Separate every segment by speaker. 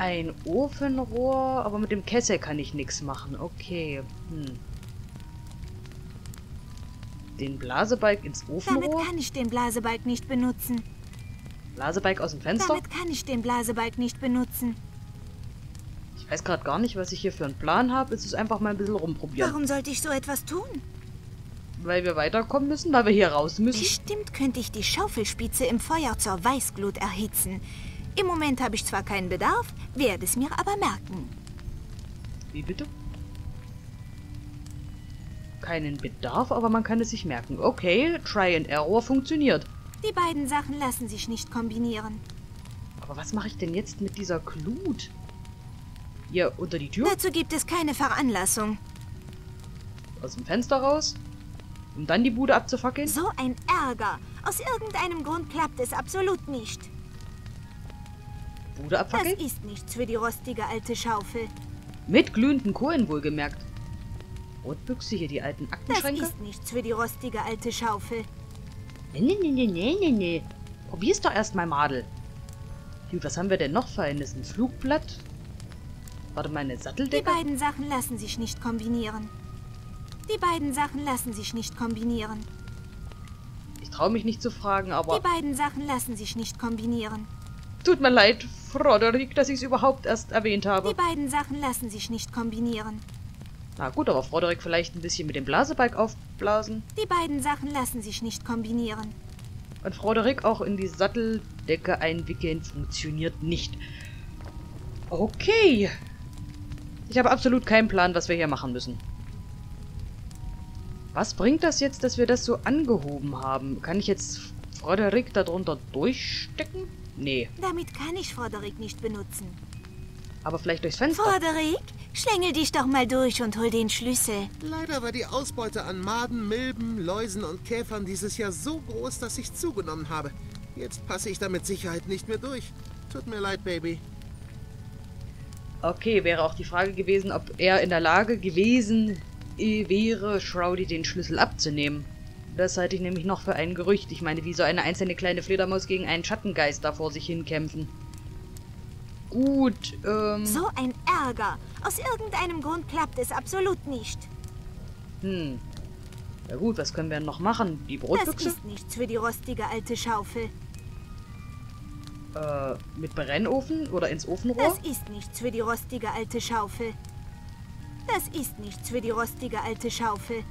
Speaker 1: ein Ofenrohr, aber mit dem Kessel kann ich nichts machen. Okay. Hm. Den Blasebalg ins Ofenrohr?
Speaker 2: Damit kann ich den Blasebalg nicht benutzen.
Speaker 1: Blasebalg aus dem Fenster?
Speaker 2: Damit kann ich den Blasebalg nicht benutzen.
Speaker 1: Ich weiß gerade gar nicht, was ich hier für einen Plan habe. Es ist einfach mal ein bisschen rumprobieren.
Speaker 2: Warum sollte ich so etwas tun?
Speaker 1: Weil wir weiterkommen müssen, weil wir hier raus müssen.
Speaker 2: Bestimmt könnte ich die Schaufelspitze im Feuer zur Weißglut erhitzen. Im Moment habe ich zwar keinen Bedarf, werde es mir aber merken.
Speaker 1: Wie bitte? Keinen Bedarf, aber man kann es sich merken. Okay, Try and Error funktioniert.
Speaker 2: Die beiden Sachen lassen sich nicht kombinieren.
Speaker 1: Aber was mache ich denn jetzt mit dieser Glut? Hier unter die Tür?
Speaker 2: Dazu gibt es keine Veranlassung.
Speaker 1: Aus dem Fenster raus? Um dann die Bude abzufackeln?
Speaker 2: So ein Ärger. Aus irgendeinem Grund klappt es absolut nicht.
Speaker 1: Bude abfackeln?
Speaker 2: Das ist nichts für die rostige alte Schaufel.
Speaker 1: Mit glühenden Kohlen wohlgemerkt. Rotbüchse hier, die alten
Speaker 2: Das
Speaker 1: Aktenschränke?
Speaker 2: ist nichts für die rostige alte Schaufel.
Speaker 1: Nee, nee, nee, nee, nee, nee. Probier's doch erstmal, Madel. Gut, was haben wir denn noch für eines? Ein Flugblatt? Warte mal, eine
Speaker 2: Die
Speaker 1: Satteldecke?
Speaker 2: beiden Sachen lassen sich nicht kombinieren. Die beiden Sachen lassen sich nicht kombinieren.
Speaker 1: Ich traue mich nicht zu fragen,
Speaker 2: Die
Speaker 1: aber...
Speaker 2: beiden Sachen lassen sich nicht kombinieren.
Speaker 1: Tut mir leid, Froderick, dass ich es überhaupt erst erwähnt
Speaker 2: Die
Speaker 1: habe.
Speaker 2: beiden Sachen lassen sich nicht kombinieren.
Speaker 1: Na gut, aber Froderick vielleicht ein bisschen mit dem Blasebalg aufblasen.
Speaker 2: Die beiden Sachen lassen sich nicht kombinieren.
Speaker 1: Und Froderick auch in die Satteldecke einwickeln funktioniert nicht. Okay. Ich habe absolut keinen Plan, was wir hier machen müssen. Was bringt das jetzt, dass wir das so angehoben haben? Kann ich jetzt Froderick darunter durchstecken? Nee,
Speaker 2: Damit kann ich Froderick nicht benutzen.
Speaker 1: aber vielleicht durchs Fenster.
Speaker 2: Froderick, schlängel dich doch mal durch und hol den Schlüssel.
Speaker 3: Leider war die Ausbeute an Maden, Milben, Läusen und Käfern dieses Jahr so groß, dass ich zugenommen habe. Jetzt passe ich da mit Sicherheit nicht mehr durch. Tut mir leid, Baby.
Speaker 1: Okay, wäre auch die Frage gewesen, ob er in der Lage gewesen wäre, Shroudy den Schlüssel abzunehmen. Das halte ich nämlich noch für ein Gerücht. Ich meine, wie soll eine einzelne kleine Fledermaus gegen einen Schattengeist da vor sich hinkämpfen? Gut, ähm...
Speaker 2: So ein Ärger. Aus irgendeinem Grund klappt es absolut nicht.
Speaker 1: Hm. Ja gut, was können wir noch machen? Die
Speaker 2: Das
Speaker 1: Brotbüchse?
Speaker 2: ist nichts für die rostige alte Schaufel.
Speaker 1: Äh, mit Brennofen oder ins Ofenrohr?
Speaker 2: Das ist nichts für die rostige alte Schaufel. Das ist nichts für die rostige alte Schaufel.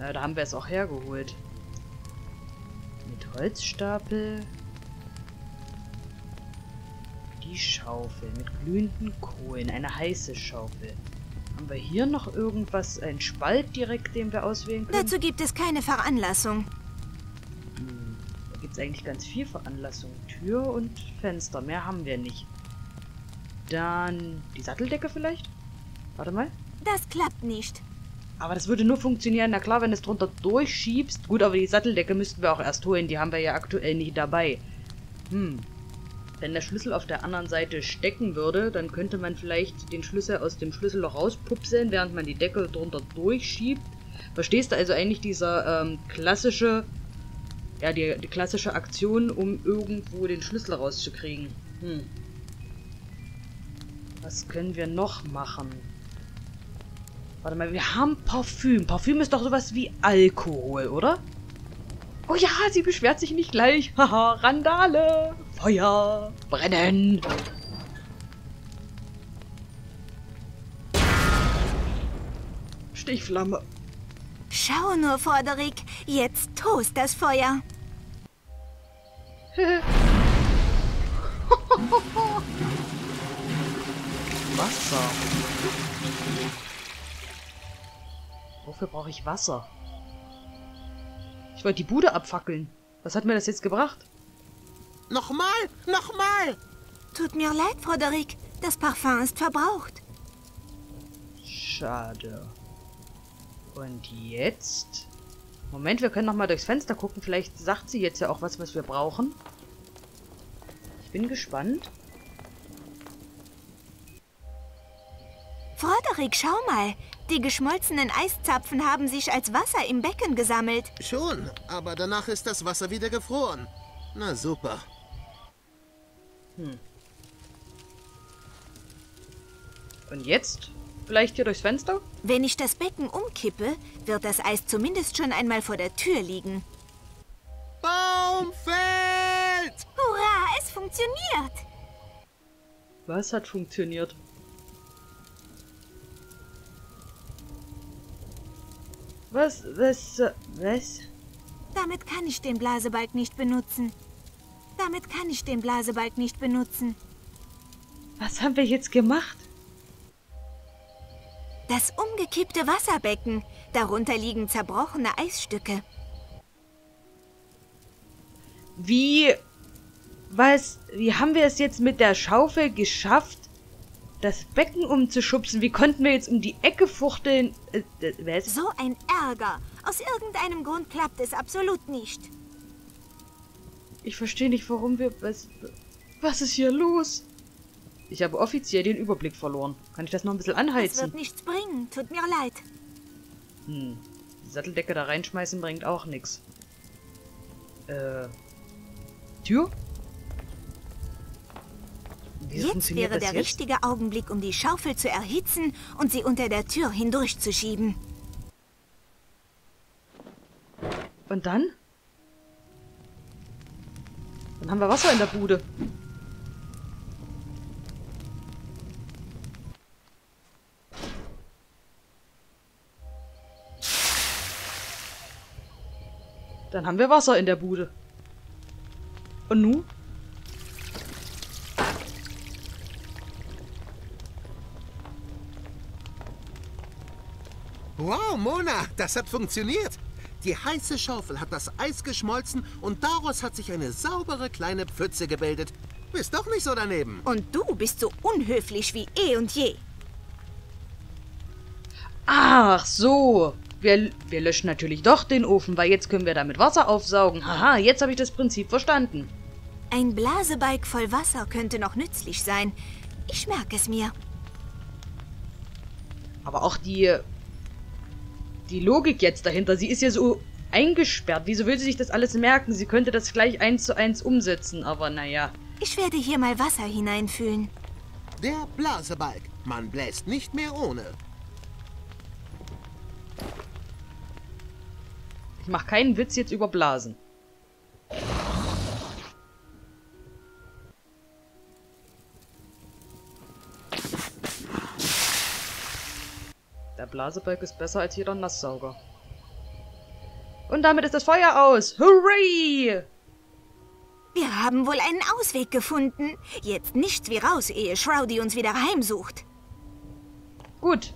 Speaker 1: Na, da haben wir es auch hergeholt. Mit Holzstapel. Die Schaufel mit glühenden Kohlen. Eine heiße Schaufel. Haben wir hier noch irgendwas? Ein Spalt direkt, den wir auswählen können?
Speaker 2: Dazu gibt es keine Veranlassung.
Speaker 1: Hm, da gibt es eigentlich ganz viel Veranlassung. Tür und Fenster. Mehr haben wir nicht. Dann die Satteldecke vielleicht? Warte mal.
Speaker 2: Das klappt nicht.
Speaker 1: Aber das würde nur funktionieren, na klar, wenn du es drunter durchschiebst. Gut, aber die Satteldecke müssten wir auch erst holen. Die haben wir ja aktuell nicht dabei. Hm. Wenn der Schlüssel auf der anderen Seite stecken würde, dann könnte man vielleicht den Schlüssel aus dem Schlüsselloch rauspupseln, während man die Decke drunter durchschiebt. Verstehst du also eigentlich dieser ähm, klassische, ja, die, die klassische Aktion, um irgendwo den Schlüssel rauszukriegen? Hm. Was können wir noch machen? Warte mal, wir haben Parfüm. Parfüm ist doch sowas wie Alkohol, oder? Oh ja, sie beschwert sich nicht gleich. Haha, Randale. Feuer. Brennen. Stichflamme.
Speaker 2: Schau nur, Froderick. Jetzt tost das Feuer.
Speaker 1: Wasser. Wofür brauche ich Wasser? Ich wollte die Bude abfackeln. Was hat mir das jetzt gebracht?
Speaker 3: Nochmal! Nochmal!
Speaker 2: Tut mir leid, Froderick. Das Parfum ist verbraucht.
Speaker 1: Schade. Und jetzt? Moment, wir können noch mal durchs Fenster gucken. Vielleicht sagt sie jetzt ja auch was, was wir brauchen. Ich bin gespannt.
Speaker 2: Froderick, schau mal. Die geschmolzenen Eiszapfen haben sich als Wasser im Becken gesammelt.
Speaker 3: Schon, aber danach ist das Wasser wieder gefroren. Na super.
Speaker 1: Und jetzt? Vielleicht hier durchs Fenster?
Speaker 2: Wenn ich das Becken umkippe, wird das Eis zumindest schon einmal vor der Tür liegen.
Speaker 3: Baum fällt!
Speaker 2: Hurra, es funktioniert!
Speaker 1: Was hat funktioniert? Was, was, was?
Speaker 2: Damit kann ich den Blasebalg nicht benutzen. Damit kann ich den Blasebalg nicht benutzen.
Speaker 1: Was haben wir jetzt gemacht?
Speaker 2: Das umgekippte Wasserbecken. Darunter liegen zerbrochene Eisstücke.
Speaker 1: Wie, was, wie haben wir es jetzt mit der Schaufel geschafft, das Becken umzuschubsen? Wie konnten wir jetzt um die Ecke fuchteln? Äh, äh?
Speaker 2: So ein Ärger. Aus irgendeinem Grund klappt es absolut nicht.
Speaker 1: Ich verstehe nicht, warum wir, was, was ist hier los? Ich habe offiziell den Überblick verloren. Kann ich das noch ein bisschen
Speaker 2: Das
Speaker 1: anheizen?
Speaker 2: wird nichts bringen. Tut mir leid.
Speaker 1: Hm. Die Satteldecke da reinschmeißen bringt auch nichts. Äh. Tür?
Speaker 2: Jetzt wäre
Speaker 1: das
Speaker 2: der
Speaker 1: jetzt?
Speaker 2: richtige Augenblick, um die Schaufel zu erhitzen und sie unter der Tür hindurchzuschieben.
Speaker 1: Und dann? Dann haben wir Wasser in der Bude. Dann haben wir Wasser in der Bude. Und nu?
Speaker 3: Wow, Mona, das hat funktioniert. Die heiße Schaufel hat das Eis geschmolzen und daraus hat sich eine saubere kleine Pfütze gebildet. Bist doch nicht so daneben.
Speaker 2: Und du bist so unhöflich wie eh und je.
Speaker 1: Ach so. Wir, wir löschen natürlich doch den Ofen, weil jetzt können wir damit Wasser aufsaugen. Haha, jetzt habe ich das Prinzip verstanden.
Speaker 2: Ein Blasebalg voll Wasser könnte noch nützlich sein. Ich merke es mir.
Speaker 1: Aber auch die. Die Logik jetzt dahinter. Sie ist ja so eingesperrt. Wieso will sie sich das alles merken? Sie könnte das gleich eins zu eins umsetzen, aber naja.
Speaker 2: Ich werde hier mal Wasser hineinfüllen.
Speaker 3: Der Blasebalg. Man bläst nicht mehr ohne.
Speaker 1: Ich mache keinen Witz jetzt über Blasen. Blasebalg ist besser als jeder Nasssauger. Und damit ist das Feuer aus. Hooray!
Speaker 2: Wir haben wohl einen Ausweg gefunden. Jetzt nichts wie raus, ehe Shroudy uns wieder heimsucht.
Speaker 1: Gut,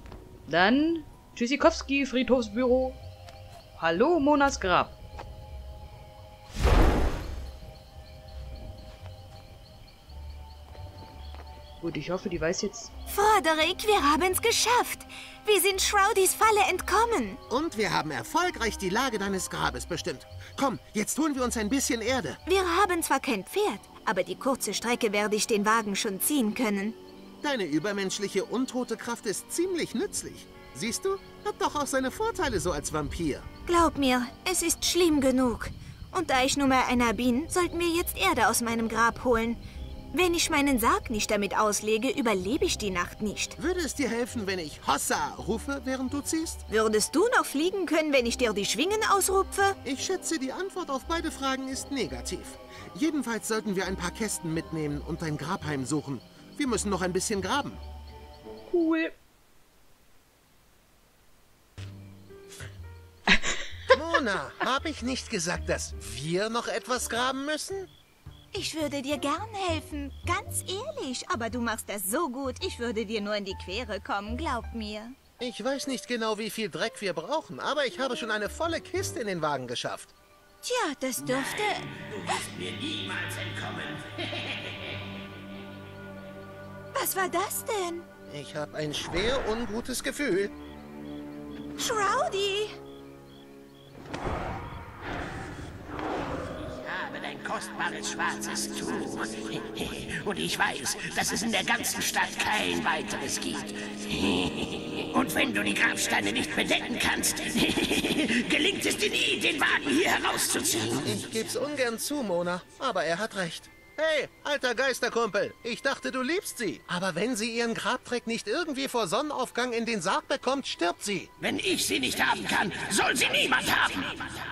Speaker 1: dann Tschüssikowski, Friedhofsbüro. Hallo, Monas Grab. Gut, ich hoffe, die weiß jetzt...
Speaker 2: Frederick, wir haben es geschafft. Wir sind Shroudys Falle entkommen.
Speaker 3: Und wir haben erfolgreich die Lage deines Grabes bestimmt. Komm, jetzt holen wir uns ein bisschen Erde.
Speaker 2: Wir haben zwar kein Pferd, aber die kurze Strecke werde ich den Wagen schon ziehen können.
Speaker 3: Deine übermenschliche untote Kraft ist ziemlich nützlich. Siehst du? Hat doch auch seine Vorteile so als Vampir.
Speaker 2: Glaub mir, es ist schlimm genug. Und da ich nun mal einer bin, sollten wir jetzt Erde aus meinem Grab holen. Wenn ich meinen Sarg nicht damit auslege, überlebe ich die Nacht nicht.
Speaker 3: Würde es dir helfen, wenn ich Hossa rufe, während du ziehst?
Speaker 2: Würdest du noch fliegen können, wenn ich dir die Schwingen ausrupfe?
Speaker 3: Ich schätze, die Antwort auf beide Fragen ist negativ. Jedenfalls sollten wir ein paar Kästen mitnehmen und dein Grab heimsuchen. Wir müssen noch ein bisschen graben.
Speaker 1: Cool.
Speaker 3: Mona, habe ich nicht gesagt, dass wir noch etwas graben müssen?
Speaker 2: Ich würde dir gern helfen, ganz ehrlich. Aber du machst das so gut, ich würde dir nur in die Quere kommen, glaub mir.
Speaker 3: Ich weiß nicht genau, wie viel Dreck wir brauchen, aber ich habe schon eine volle Kiste in den Wagen geschafft.
Speaker 2: Tja, das dürfte...
Speaker 4: Du wirst mir niemals entkommen.
Speaker 2: Was war das denn?
Speaker 3: Ich habe ein schwer ungutes Gefühl.
Speaker 2: Shroudy!
Speaker 4: Dein kostbares schwarzes Tuch. Und ich weiß, dass es in der ganzen Stadt kein weiteres gibt. Und wenn du die Grabsteine nicht bedecken kannst, gelingt es dir nie, den Wagen hier herauszuziehen.
Speaker 3: Ich geb's ungern zu, Mona, aber er hat recht. Hey, alter Geisterkumpel, ich dachte, du liebst sie. Aber wenn sie ihren Grabdreck nicht irgendwie vor Sonnenaufgang in den Sarg bekommt, stirbt sie.
Speaker 4: Wenn ich sie nicht haben kann, soll sie niemand haben.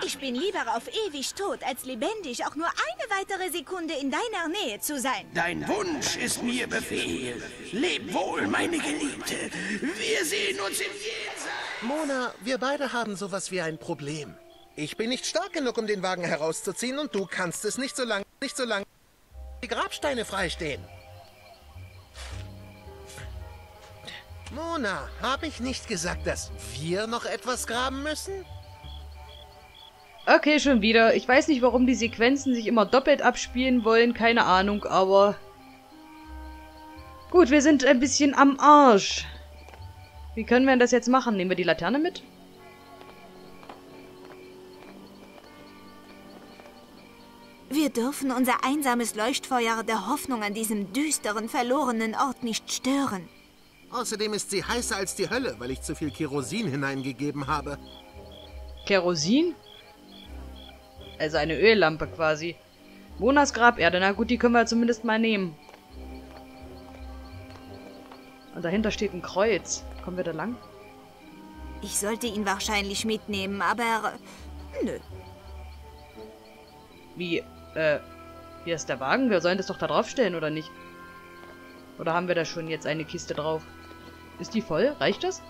Speaker 2: Ich bin lieber auf ewig tot, als lebendig auch nur eine weitere Sekunde in deiner Nähe zu sein.
Speaker 4: Dein Wunsch ist mir Befehl. Leb wohl, meine Geliebte. Wir sehen uns im Jenseits.
Speaker 3: Mona, wir beide haben sowas wie ein Problem. Ich bin nicht stark genug, um den Wagen herauszuziehen und du kannst es nicht so lange, nicht so lange die Grabsteine freistehen. Mona, habe ich nicht gesagt, dass wir noch etwas graben müssen?
Speaker 1: Okay, schon wieder. Ich weiß nicht, warum die Sequenzen sich immer doppelt abspielen wollen. Keine Ahnung, aber... Gut, wir sind ein bisschen am Arsch. Wie können wir das jetzt machen? Nehmen wir die Laterne mit?
Speaker 2: Wir dürfen unser einsames Leuchtfeuer der Hoffnung an diesem düsteren, verlorenen Ort nicht stören.
Speaker 3: Außerdem ist sie heißer als die Hölle, weil ich zu viel Kerosin hineingegeben habe.
Speaker 1: Kerosin? Also eine Öllampe quasi. Monas Graberde, na gut, die können wir zumindest mal nehmen. Und dahinter steht ein Kreuz. Kommen wir da lang?
Speaker 2: Ich sollte ihn wahrscheinlich mitnehmen, aber... Nö.
Speaker 1: Wie, äh, hier ist der Wagen. Wir sollen das doch da draufstellen, oder nicht? Oder haben wir da schon jetzt eine Kiste drauf? Ist die voll? Reicht das?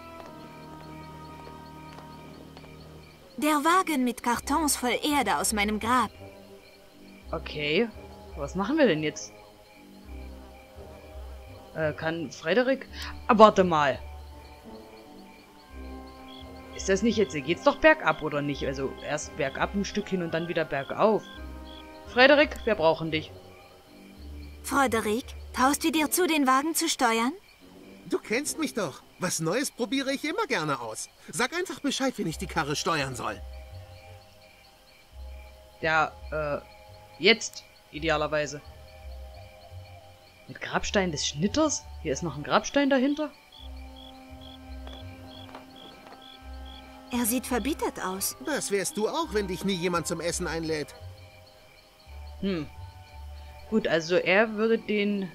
Speaker 2: Der Wagen mit Kartons voll Erde aus meinem Grab.
Speaker 1: Okay. Was machen wir denn jetzt? Äh, kann Frederik... Ah, warte mal. Ist das nicht jetzt... Geht's doch bergab, oder nicht? Also erst bergab ein Stück hin und dann wieder bergauf. Frederik, wir brauchen dich.
Speaker 2: Frederik, traust du dir zu, den Wagen zu steuern?
Speaker 3: Du kennst mich doch. Was Neues probiere ich immer gerne aus. Sag einfach Bescheid, wenn ich die Karre steuern soll.
Speaker 1: Ja, äh, jetzt, idealerweise. Mit Grabstein des Schnitters? Hier ist noch ein Grabstein dahinter?
Speaker 2: Er sieht verbittert aus.
Speaker 3: Das wärst du auch, wenn dich nie jemand zum Essen einlädt.
Speaker 1: Hm. Gut, also er würde den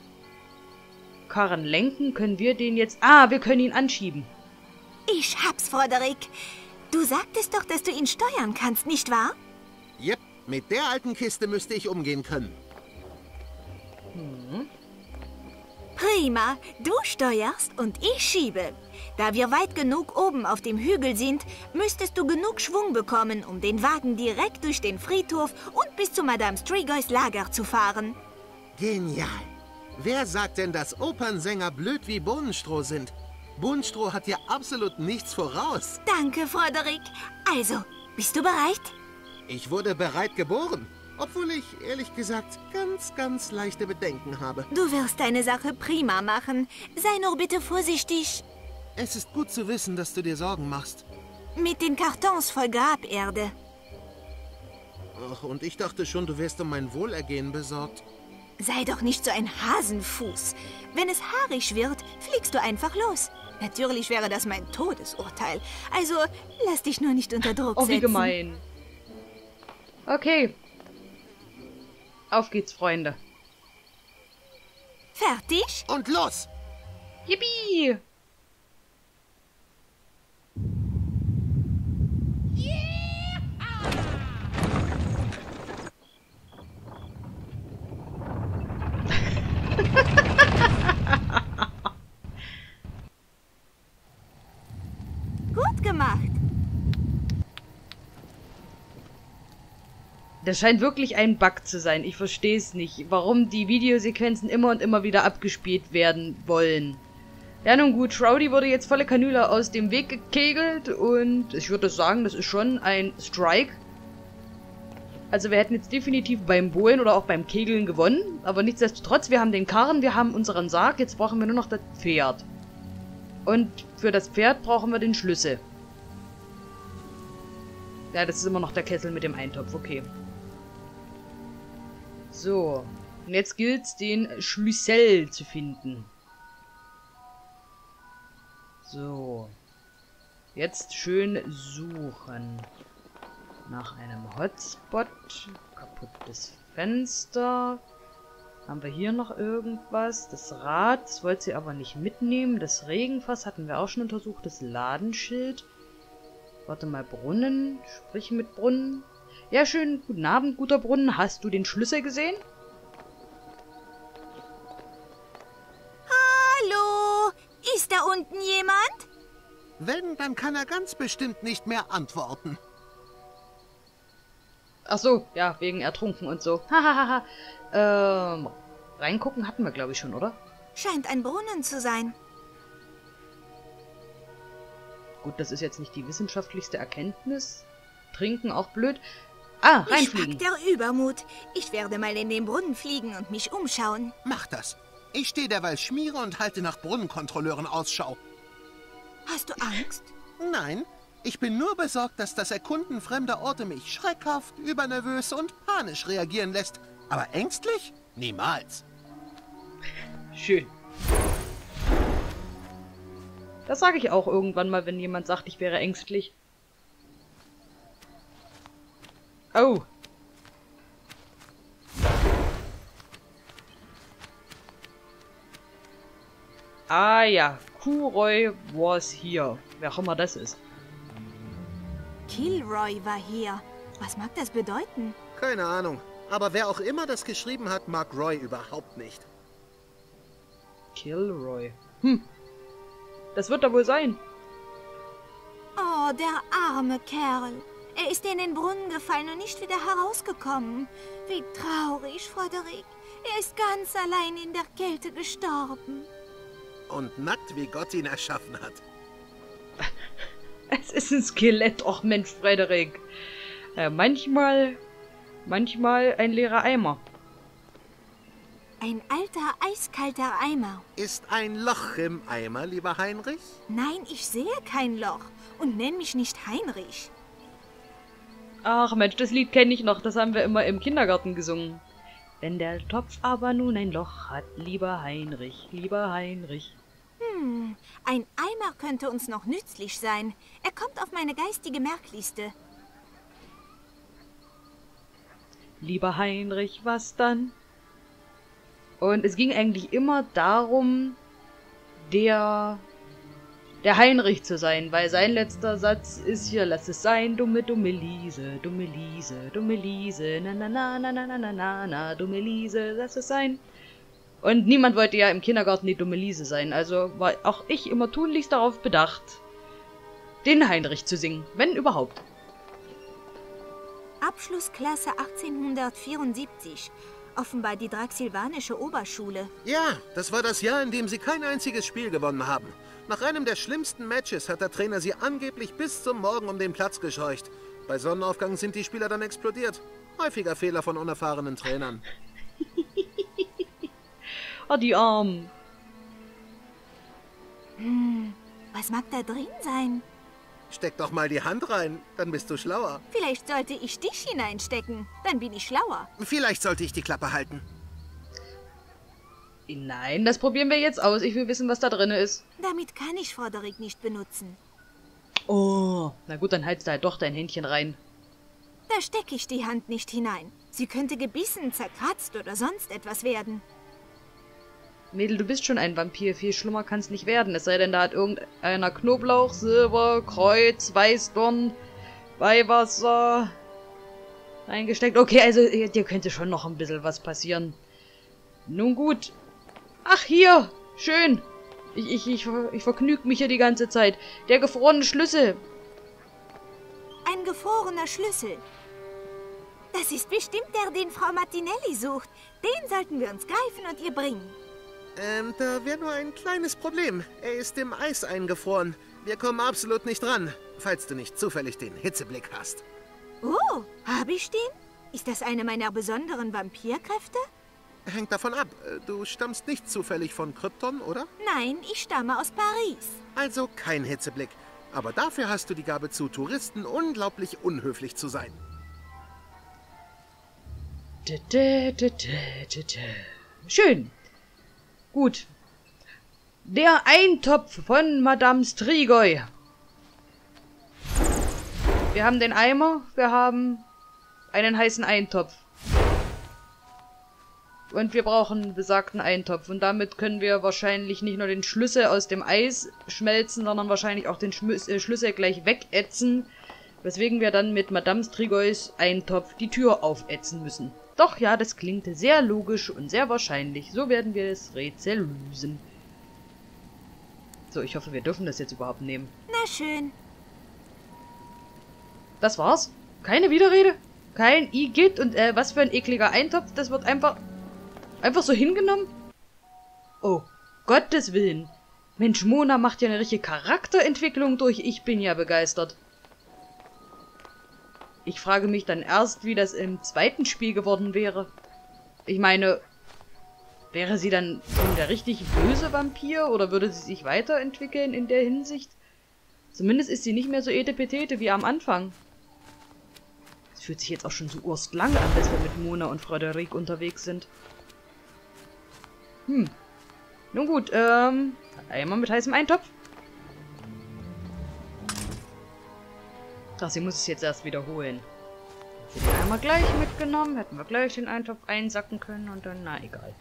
Speaker 1: Karren lenken. Können wir den jetzt... Ah, wir können ihn anschieben.
Speaker 2: Ich hab's, Frederik. Du sagtest doch, dass du ihn steuern kannst, nicht wahr?
Speaker 3: Jep, mit der alten Kiste müsste ich umgehen können.
Speaker 2: Prima, du steuerst und ich schiebe. Da wir weit genug oben auf dem Hügel sind, müsstest du genug Schwung bekommen, um den Wagen direkt durch den Friedhof und bis zu Madame Strigos Lager zu fahren.
Speaker 3: Genial. Wer sagt denn, dass Opernsänger blöd wie Bohnenstroh sind? Bohnenstroh hat ja absolut nichts voraus.
Speaker 2: Danke, Frederik. Also, bist du bereit?
Speaker 3: Ich wurde bereit geboren. Obwohl ich, ehrlich gesagt, ganz, ganz leichte Bedenken habe.
Speaker 2: Du wirst deine Sache prima machen. Sei nur bitte vorsichtig
Speaker 3: Es ist gut zu wissen, dass du dir Sorgen machst.
Speaker 2: mit den Kartons voll Graberde.
Speaker 3: Ach, und ich dachte schon, du wärst um mein Wohlergehen besorgt.
Speaker 2: Sei doch nicht so ein Hasenfuß. Wenn es haarig wird, fliegst du einfach los. Natürlich wäre das mein Todesurteil. Also lass dich nur nicht unter Druck
Speaker 1: Oh, wie
Speaker 2: setzen.
Speaker 1: gemein. Okay. Auf geht's, Freunde.
Speaker 2: Fertig?
Speaker 3: Und los!
Speaker 1: Yippie!
Speaker 2: Gut gemacht.
Speaker 1: Das scheint wirklich ein Bug zu sein. Ich verstehe es nicht, warum die Videosequenzen immer und immer wieder abgespielt werden wollen. Ja, nun gut, Shroudy wurde jetzt volle Kanüle aus dem Weg gekegelt und ich würde sagen, das ist schon ein Strike. Also wir hätten jetzt definitiv beim Bohlen oder auch beim Kegeln gewonnen, aber nichtsdestotrotz, wir haben den Karren, wir haben unseren Sarg, jetzt brauchen wir nur noch das Pferd. Und für das Pferd brauchen wir den Schlüssel. Ja, das ist immer noch der Kessel mit dem Eintopf, okay. So, und jetzt gilt's, den Schlüssel zu finden. So. Jetzt schön suchen. Nach einem Hotspot. Kaputtes Fenster. Haben wir hier noch irgendwas? Das Rad, das wollte sie aber nicht mitnehmen. Das Regenfass hatten wir auch schon untersucht. Das Ladenschild. Warte mal, Brunnen. Sprich mit Brunnen. Ja, schön. Guten Abend, guter Brunnen. Hast du den Schlüssel gesehen?
Speaker 2: Hallo? Ist da unten jemand?
Speaker 3: Wenn, dann kann er ganz bestimmt nicht mehr antworten.
Speaker 1: Ach so, ja, wegen ertrunken und so. Hahaha. ähm, reingucken hatten wir, glaube ich, schon, oder?
Speaker 2: Scheint ein Brunnen zu sein.
Speaker 1: Gut, das ist jetzt nicht die wissenschaftlichste Erkenntnis. Trinken auch blöd. Ah,
Speaker 2: Mich
Speaker 1: reinfliegen.
Speaker 2: packt der Übermut. Ich werde mal in den Brunnen fliegen und mich umschauen.
Speaker 3: Mach das. Ich stehe derweil Schmiere und halte nach Brunnenkontrolleuren Ausschau.
Speaker 2: Hast du Angst?
Speaker 3: Nein, ich bin nur besorgt, dass das Erkunden fremder Orte mich schreckhaft, übernervös und panisch reagieren lässt. Aber ängstlich? Niemals.
Speaker 1: Schön. Das sage ich auch irgendwann mal, wenn jemand sagt, ich wäre ängstlich. Oh. Ah ja, Kuroy was hier. Wer auch immer das ist.
Speaker 2: Kilroy war hier. Was mag das bedeuten?
Speaker 3: Keine Ahnung. Aber wer auch immer das geschrieben hat, mag Roy überhaupt nicht.
Speaker 1: Kilroy. Hm. Das wird er wohl sein.
Speaker 2: Oh, der arme Kerl. Er ist in den Brunnen gefallen und nicht wieder herausgekommen. Wie traurig, Frederik. Er ist ganz allein in der Kälte gestorben.
Speaker 3: Und nackt, wie Gott ihn erschaffen hat.
Speaker 1: Es ist ein Skelett. Och Mensch, Frederik. Äh, manchmal, manchmal ein leerer Eimer.
Speaker 2: Ein alter, eiskalter Eimer.
Speaker 3: Ist ein Loch im Eimer, lieber Heinrich?
Speaker 2: Nein, ich sehe kein Loch. Und nenn mich nicht Heinrich.
Speaker 1: Ach Mensch, das Lied kenne ich noch. Das haben wir immer im Kindergarten gesungen. Wenn der Topf aber nun ein Loch hat, lieber Heinrich, lieber Heinrich.
Speaker 2: Hm, ein Eimer könnte uns noch nützlich sein. Er kommt auf meine geistige Merkliste.
Speaker 1: Lieber Heinrich, was dann? Und es ging eigentlich immer darum, der der Heinrich zu sein, weil sein letzter Satz ist hier, lass es sein, dumme, dumme Liese, dumme Liese, dumme Liese, na na na na na na na na na, dumme Liese, lass es sein. Und niemand wollte ja im Kindergarten die dumme Liese sein, also war auch ich immer tunlichst darauf bedacht, den Heinrich zu singen, wenn überhaupt.
Speaker 2: Abschlussklasse 1874. Offenbar die Draxilvanische Oberschule.
Speaker 3: Ja, das war das Jahr, in dem sie kein einziges Spiel gewonnen haben. Nach einem der schlimmsten Matches hat der Trainer sie angeblich bis zum Morgen um den Platz gescheucht. Bei Sonnenaufgang sind die Spieler dann explodiert. Häufiger Fehler von unerfahrenen Trainern.
Speaker 1: Oh, die Armen.
Speaker 2: Hm, was mag da drin sein?
Speaker 3: Steck doch mal die Hand rein, dann bist du schlauer.
Speaker 2: Vielleicht sollte ich dich hineinstecken. Dann bin ich schlauer.
Speaker 3: Vielleicht sollte ich die Klappe halten.
Speaker 1: Nein, das probieren wir jetzt aus. Ich will wissen, was da drin ist.
Speaker 2: Damit kann ich Frederik nicht benutzen.
Speaker 1: Oh. Na gut, dann haltst du halt doch dein Händchen rein.
Speaker 2: Da stecke ich die Hand nicht hinein. Sie könnte gebissen, zerkratzt oder sonst etwas werden.
Speaker 1: Mädel, du bist schon ein Vampir. Viel schlimmer kann es nicht werden. Es sei denn, da hat irgendeiner Knoblauch, Silber, Kreuz, Weißdorn, Weihwasser eingesteckt. Okay, also dir könnte schon noch ein bisschen was passieren. Nun gut. Ach, hier. Schön. Ich, ich, ich, ich vergnüg mich hier die ganze Zeit. Der gefrorene Schlüssel.
Speaker 2: Ein gefrorener Schlüssel. Das ist bestimmt der, den Frau Martinelli sucht. Den sollten wir uns greifen und ihr bringen.
Speaker 3: Ähm, da wäre nur ein kleines Problem. Er ist im Eis eingefroren. Wir kommen absolut nicht ran, falls du nicht zufällig den Hitzeblick hast.
Speaker 2: Oh, habe ich den? Ist das eine meiner besonderen Vampirkräfte?
Speaker 3: Hängt davon ab. Du stammst nicht zufällig von Krypton, oder?
Speaker 2: Nein, ich stamme aus Paris.
Speaker 3: Also kein Hitzeblick. Aber dafür hast du die Gabe zu Touristen, unglaublich unhöflich zu sein.
Speaker 1: Schön. Gut. Der Eintopf von Madame Strigoi. Wir haben den Eimer, wir haben einen heißen Eintopf. Und wir brauchen besagten Eintopf. Und damit können wir wahrscheinlich nicht nur den Schlüssel aus dem Eis schmelzen, sondern wahrscheinlich auch den Schmü- äh, Schlüssel gleich wegätzen. Weswegen wir dann mit Madame Strigoi Eintopf die Tür aufätzen müssen. Doch ja, das klingt sehr logisch und sehr wahrscheinlich. So werden wir das Rätsel lösen. So, ich hoffe, wir dürfen das jetzt überhaupt nehmen.
Speaker 2: Na schön.
Speaker 1: Das war's? Keine Widerrede? Kein Igitt und äh, was für ein ekliger Eintopf? Das wird einfach... Einfach so hingenommen? Oh, Gottes Willen. Mensch, Mona macht ja eine richtige Charakterentwicklung durch. Ich bin ja begeistert. Ich frage mich dann erst, wie das im zweiten Spiel geworden wäre. Ich meine, wäre sie dann der richtig böse Vampir oder würde sie sich weiterentwickeln in der Hinsicht? Zumindest ist sie nicht mehr so etepetete wie am Anfang. Es fühlt sich jetzt auch schon so urstlang an, dass wir mit Mona und Frederik unterwegs sind. Hm. Nun gut, ähm, einmal mit heißem Eintopf. Ach, sie muss es jetzt erst wiederholen. Sie den einmal gleich mitgenommen, hätten wir gleich den Eintopf einsacken können und dann, na egal.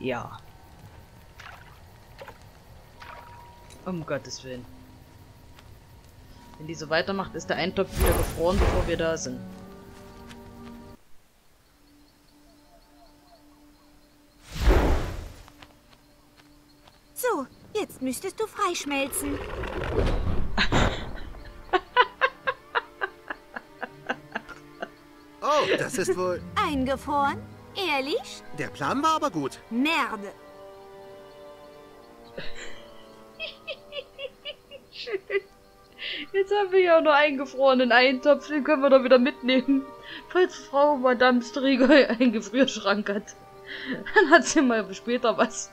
Speaker 1: Ja. Um Gottes Willen. Wenn die so weitermacht, ist der Eintopf wieder gefroren, bevor wir da sind.
Speaker 2: Jetzt müsstest du freischmelzen.
Speaker 3: Oh, das ist wohl...
Speaker 2: Eingefroren? Ehrlich?
Speaker 3: Der Plan war aber gut.
Speaker 2: Merde.
Speaker 1: Jetzt haben wir ja auch nur eingefrorenen Eintopf, den können wir doch wieder mitnehmen. Falls Frau Madame Strigoi einen Gefrierschrank hat, dann hat sie mal später was,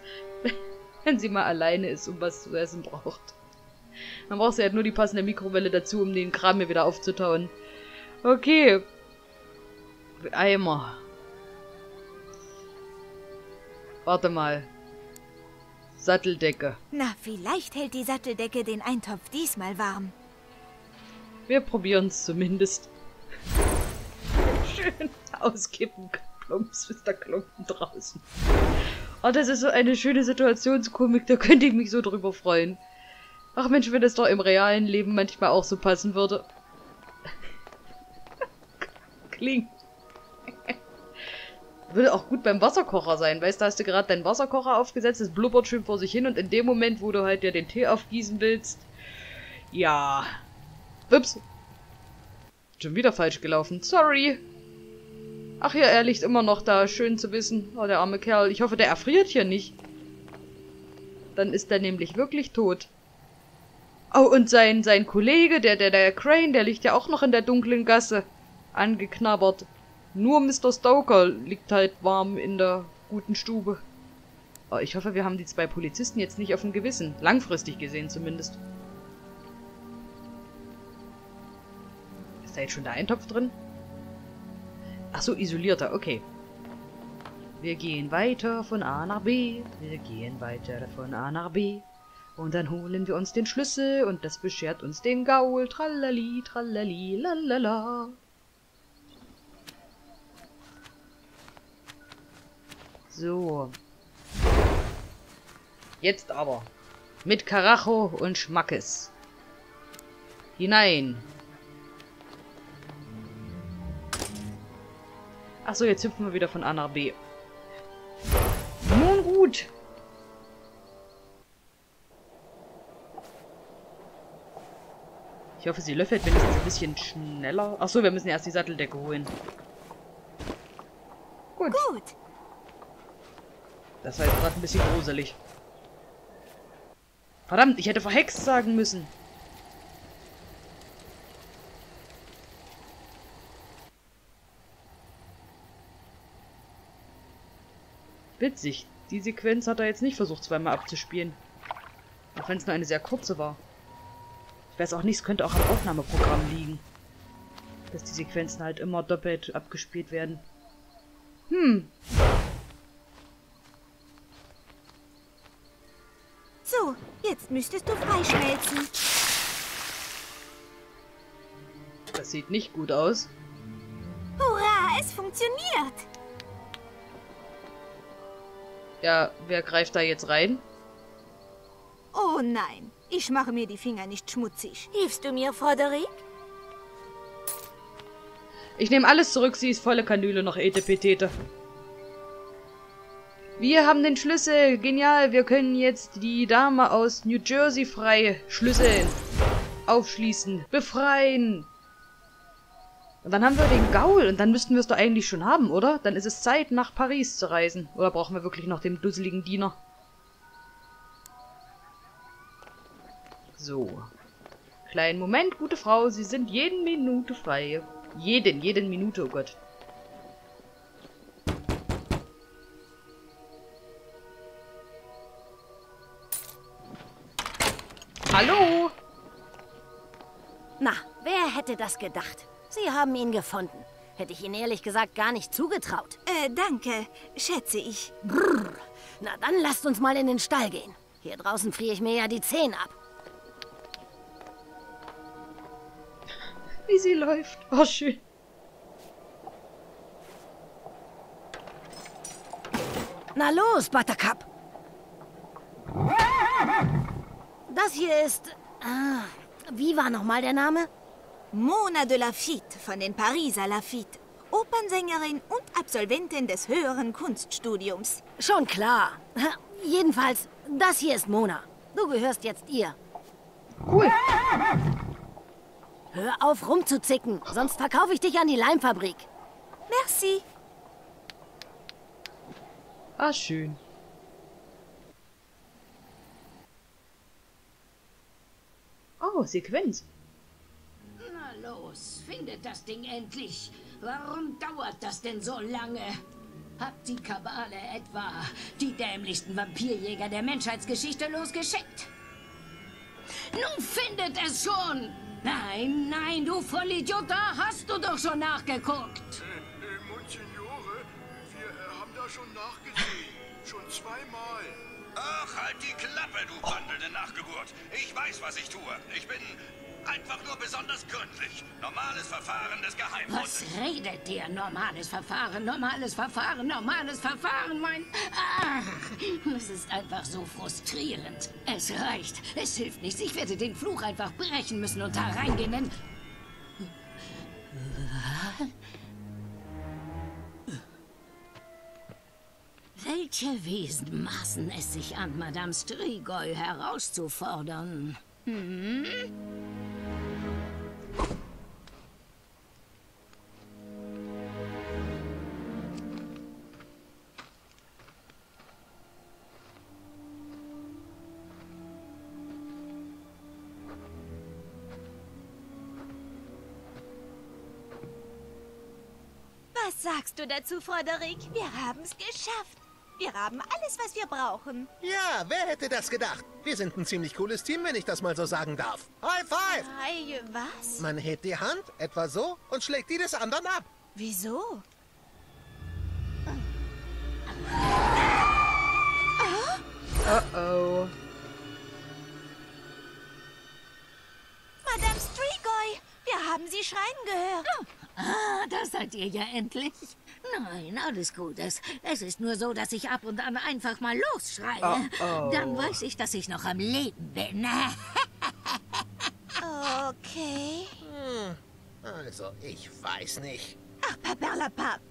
Speaker 1: wenn sie mal alleine ist und was zu essen braucht. Dann braucht sie halt nur die passende Mikrowelle dazu, um den Kram hier wieder aufzutauen. Okay. Eimer. Warte mal. Satteldecke.
Speaker 2: Na, vielleicht hält die Satteldecke den Eintopf diesmal warm.
Speaker 1: Wir probieren es zumindest. Schön auskippen, plumps ist der Klumpen draußen. Oh, das ist so eine schöne Situationskomik, da könnte ich mich so drüber freuen. Ach Mensch, wenn das doch im realen Leben manchmal auch so passen würde. Klingt. Würde auch gut beim Wasserkocher sein, weißt du, hast du gerade deinen Wasserkocher aufgesetzt, es blubbert schön vor sich hin und in dem Moment, wo du halt dir den Tee aufgießen willst, ja, Ups. Schon wieder falsch gelaufen. Sorry. Ach ja, er liegt immer noch da. Schön zu wissen. Oh, der arme Kerl. Ich hoffe, der erfriert hier nicht. Dann ist er nämlich wirklich tot. Oh, und sein, sein Kollege, der, der, der Crane, der liegt ja auch noch in der dunklen Gasse. Angeknabbert. Nur Mr. Stoker liegt halt warm in der guten Stube. Oh, ich hoffe, wir haben die zwei Polizisten jetzt nicht auf dem Gewissen. Langfristig gesehen zumindest. da jetzt schon der Eintopf drin? Ach so, isolierter, okay. Wir gehen weiter von A nach B. Wir gehen weiter von A nach B. Und dann holen wir uns den Schlüssel und das beschert uns den Gaul. Tralali, tralali, lalala. So. Jetzt aber. Mit Karacho und Schmackes. Hinein. Achso, jetzt hüpfen wir wieder von A nach B. Nun gut. Ich hoffe, sie löffelt wenigstens ein bisschen schneller. Achso, wir müssen erst die Satteldecke holen. Gut.
Speaker 2: Gut.
Speaker 1: Das war jetzt gerade ein bisschen gruselig. Verdammt, ich hätte verhext sagen müssen. Witzig. Die Sequenz hat er jetzt nicht versucht, zweimal abzuspielen. Auch wenn es nur eine sehr kurze war. Ich weiß auch nicht, es könnte auch am Aufnahmeprogramm liegen. Dass die Sequenzen halt immer doppelt abgespielt werden. Hm.
Speaker 2: So, jetzt müsstest du freischmelzen.
Speaker 1: Das sieht nicht gut aus.
Speaker 2: Es funktioniert.
Speaker 1: Ja, wer greift da jetzt rein?
Speaker 2: Oh nein, ich mache mir die Finger nicht schmutzig. Hilfst du mir, Frederik?
Speaker 1: Ich nehme alles zurück, sie ist volle Kanüle noch Etepetete. Wir haben den Schlüssel. Genial, wir können jetzt die Dame aus New Jersey frei schlüsseln. Aufschließen. Befreien. Und dann haben wir den Gaul und dann müssten wir es doch eigentlich schon haben, oder? Dann ist es Zeit, nach Paris zu reisen. Oder brauchen wir wirklich noch den dusseligen Diener? So. Kleinen Moment, gute Frau, Sie sind jeden Minute frei. Jeden, jeden Minute, oh Gott. Hallo?
Speaker 5: Na, wer hätte das gedacht? Sie haben ihn gefunden. Hätte ich Ihnen ehrlich gesagt gar nicht zugetraut.
Speaker 2: Äh, danke, schätze ich.
Speaker 5: Brrr. Na, dann lasst uns mal in den Stall gehen. Hier draußen friere ich mir ja die Zehen ab.
Speaker 1: Wie sie läuft. Oh, schön.
Speaker 5: Na los, Buttercup. Das hier ist... Ah, wie war nochmal der Name?
Speaker 2: Mona de Lafitte von den Pariser Lafitte. Opernsängerin und Absolventin des höheren Kunststudiums.
Speaker 5: Schon klar. Jedenfalls, das hier ist Mona. Du gehörst jetzt ihr.
Speaker 1: Cool.
Speaker 5: Hör auf rumzuzicken, sonst verkaufe ich dich an die Leimfabrik.
Speaker 2: Merci.
Speaker 1: Ah, schön. Oh, Sequenz.
Speaker 4: Los, findet das Ding endlich. Warum dauert das denn so lange? Hat die Kabale etwa die dämlichsten Vampirjäger der Menschheitsgeschichte losgeschickt? Nun findet es schon! Nein, nein, du Vollidiot, da hast du doch schon nachgeguckt.
Speaker 6: Äh, äh, Monsignore, wir äh, haben da schon nachgesehen. Schon zweimal.
Speaker 7: Ach, halt die Klappe, du wandelnde Nachgeburt. Ich weiß, was ich tue. Ich bin einfach nur besonders gründlich. Normales Verfahren des
Speaker 4: Was
Speaker 7: Geheimnisses.
Speaker 4: redet dir? Normales Verfahren, normales Verfahren, normales Verfahren, mein... Ach, es ist einfach so frustrierend. Es reicht. Es hilft nichts. Ich werde den Fluch einfach brechen müssen und da reingehen, denn... Welche Wesen maßen es sich an, Madame Strigoi herauszufordern?
Speaker 2: Was sagst du dazu, Frederik? Wir haben es geschafft. Wir haben alles, was wir brauchen.
Speaker 3: Ja, wer hätte das gedacht? Wir sind ein ziemlich cooles Team, wenn ich das mal so sagen darf. High five!
Speaker 2: Ei, was?
Speaker 3: Man hebt die Hand, etwa so, und schlägt die des anderen ab.
Speaker 2: Wieso?
Speaker 1: Oh-oh.
Speaker 2: Madame Strigoi, wir haben sie schreien gehört.
Speaker 4: Ah, da seid ihr ja endlich. Nein, alles gut. Es, es ist nur so, dass ich ab und an einfach mal losschreie. Dann weiß ich, dass ich noch am Leben bin.
Speaker 2: Okay.
Speaker 3: Also, ich weiß nicht.
Speaker 2: Ach, Paperlapap.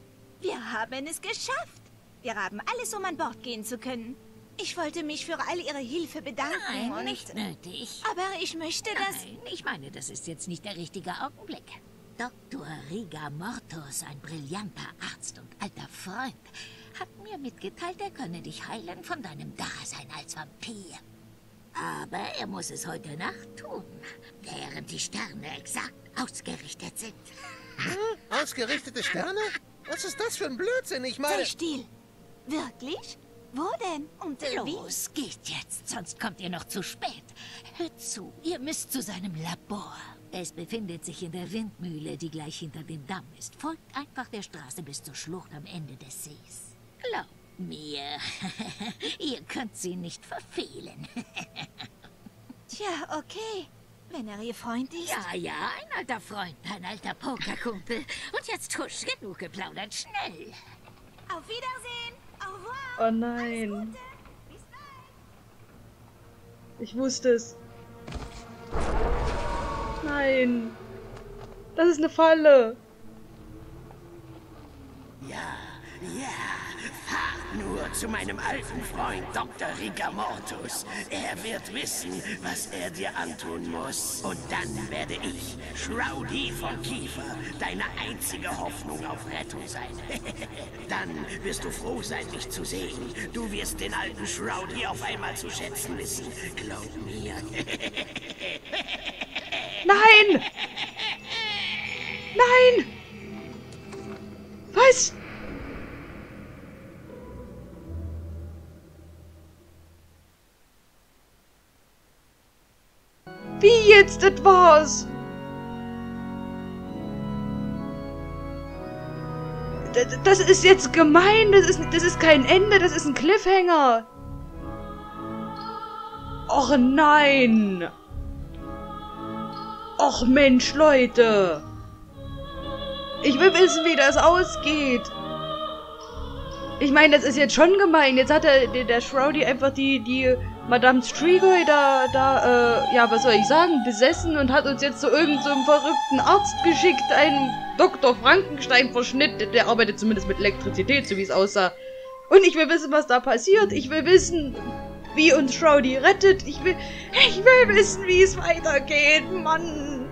Speaker 2: Wir haben es geschafft. Wir haben alles, um an Bord gehen zu können. Ich wollte mich für all Ihre Hilfe bedanken.
Speaker 4: Nein,
Speaker 2: und
Speaker 4: nicht nötig.
Speaker 2: Aber ich möchte, dass...
Speaker 4: Nein, ich meine, das ist jetzt nicht der richtige Augenblick. Dr. Riga Mortus, ein brillanter Arzt und alter Freund, hat mir mitgeteilt, er könne dich heilen von deinem Dasein als Vampir. Aber er muss es heute Nacht tun, während die Sterne exakt ausgerichtet sind.
Speaker 3: Hm? Ausgerichtete Sterne? Was ist das für ein Blödsinn? Ich meine...
Speaker 2: Sei still. Wirklich? Wo denn? Und äh, wie?
Speaker 4: Los, geht jetzt, sonst kommt ihr noch zu spät. Hört zu, ihr müsst zu seinem Labor. Es befindet sich in der Windmühle, die gleich hinter dem Damm ist. Folgt einfach der Straße bis zur Schlucht am Ende des Sees. Glaubt mir, ihr könnt sie nicht verfehlen.
Speaker 2: Tja, okay. Wenn er ihr Freund ist.
Speaker 4: Ja, ja, ein alter Freund, ein alter Pokerkumpel. Und jetzt husch, genug geplaudert, schnell.
Speaker 2: Auf Wiedersehen. Au revoir.
Speaker 1: Oh nein. Ich wusste es. Nein. Das ist eine Falle.
Speaker 8: Ja, ja, nur zu meinem alten Freund Dr. Rigamortus. Er wird wissen, was er dir antun muss. Und dann werde ich, Shroudy von Kiefer, deine einzige Hoffnung auf Rettung sein. dann wirst du froh sein, mich zu sehen. Du wirst den alten Shroudy auf einmal zu schätzen wissen. Glaub mir.
Speaker 1: Nein! Nein! Was? Wie jetzt etwas? Das ist jetzt gemein. Das ist, das ist kein Ende. Das ist ein Cliffhanger. Och nein. Och Mensch, Leute. Ich will wissen, wie das ausgeht. Ich meine, das ist jetzt schon gemein. Jetzt hat der, der, der Shroudy einfach die, die Madame Strigoi da, da, äh, ja, was soll ich sagen, besessen und hat uns jetzt zu irgendeinem so verrückten Arzt geschickt, einen Dr. Frankenstein-Verschnitt. Der, der arbeitet zumindest mit Elektrizität, so wie es aussah. Und ich will wissen, was da passiert. Ich will wissen, wie uns Shroudy rettet. Ich will, ich will wissen, wie es weitergeht, Mann.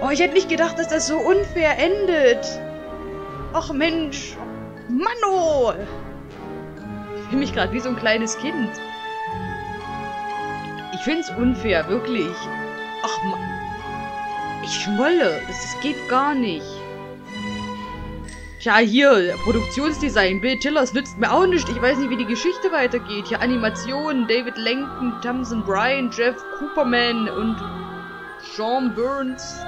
Speaker 1: Oh, ich hätte nicht gedacht, dass das so unfair endet. Ach Mensch. Manno. Ich fühle mich gerade wie so ein kleines Kind. Ich finde es unfair, wirklich. Ach Mann. Ich schmolle. Das, geht gar nicht. Ja, hier, Produktionsdesign, Bill Tillers nützt mir auch nicht. Ich weiß nicht, wie die Geschichte weitergeht. Hier Animationen, David Langton, Tamsin Bryan, Jeff Cooperman und Sean Burns.